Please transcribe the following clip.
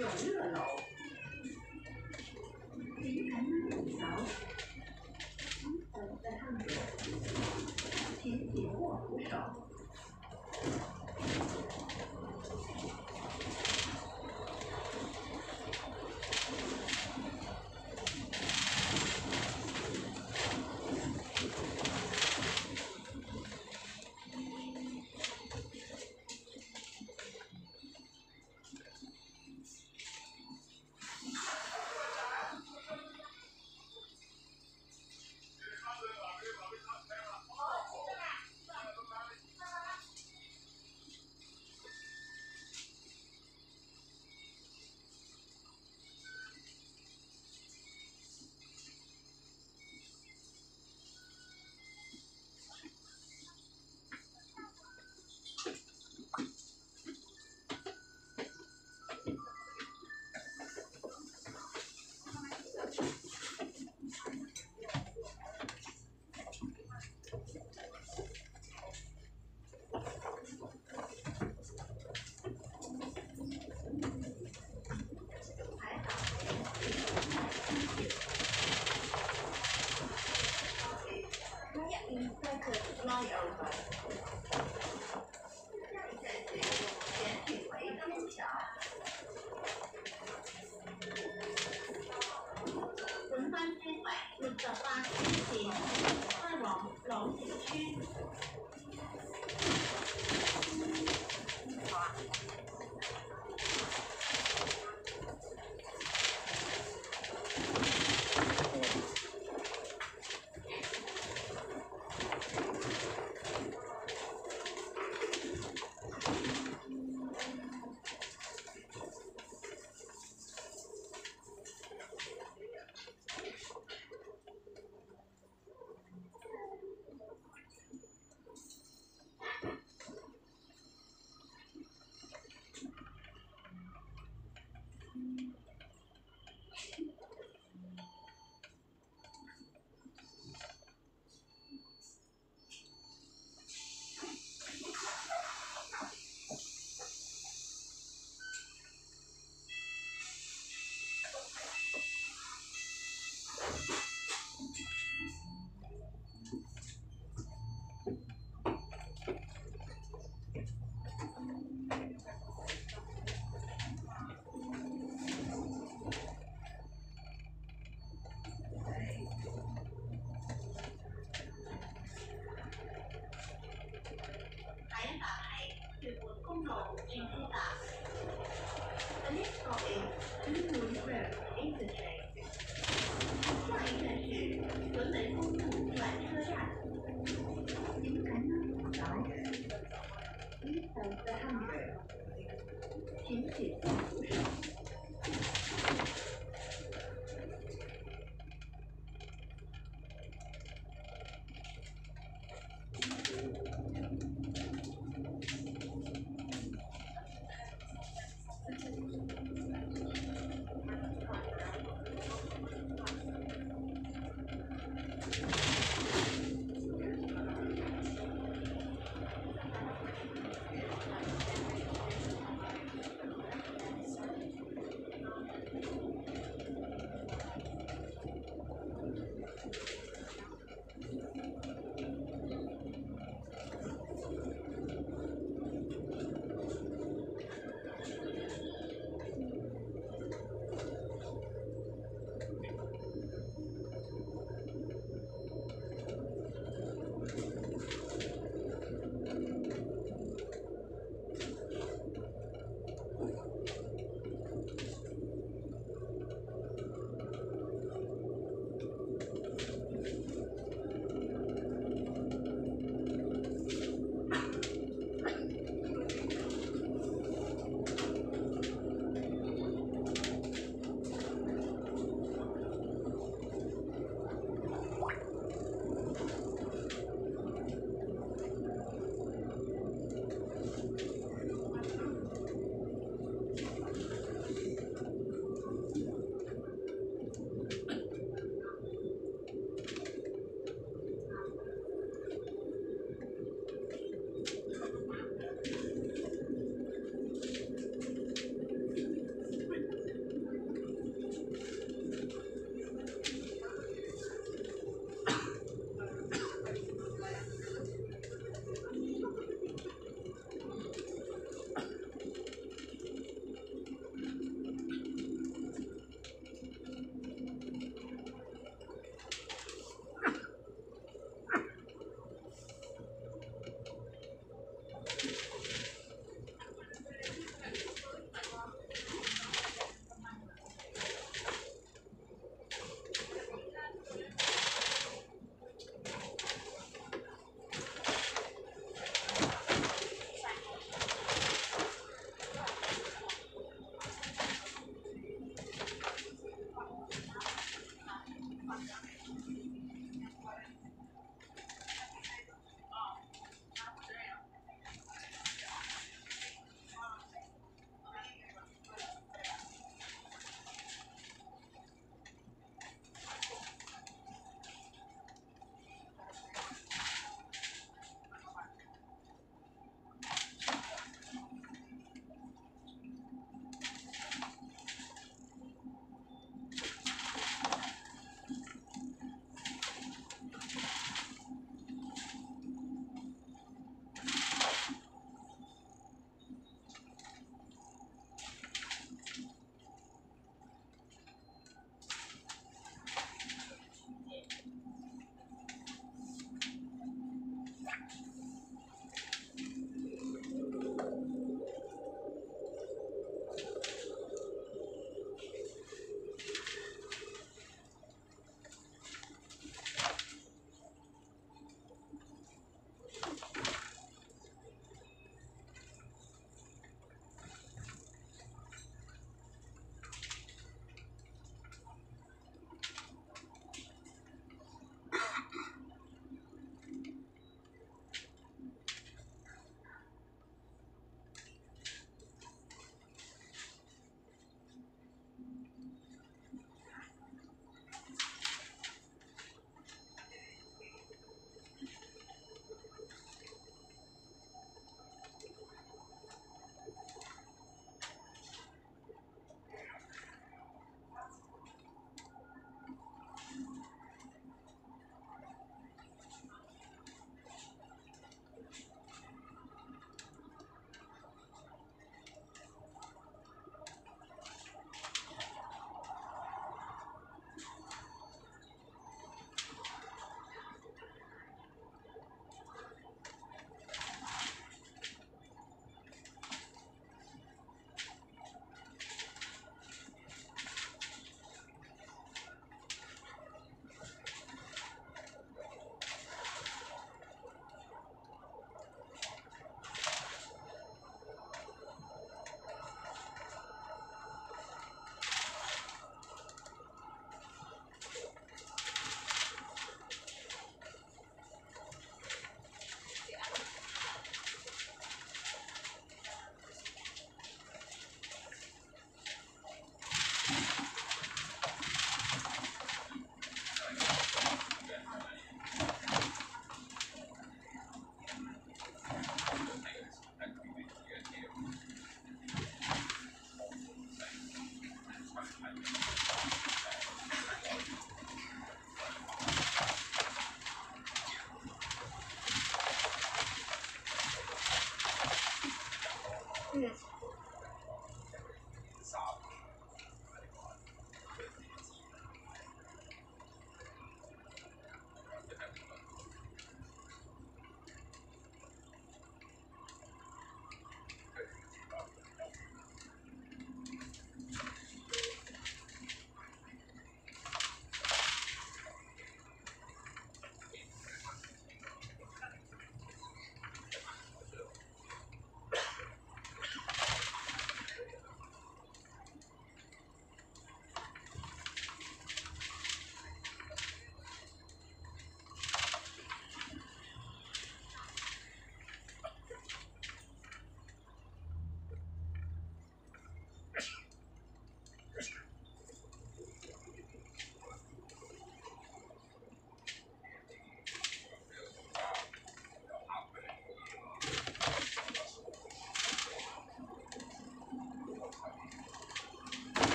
뼈를 八七线，在龙龙井村。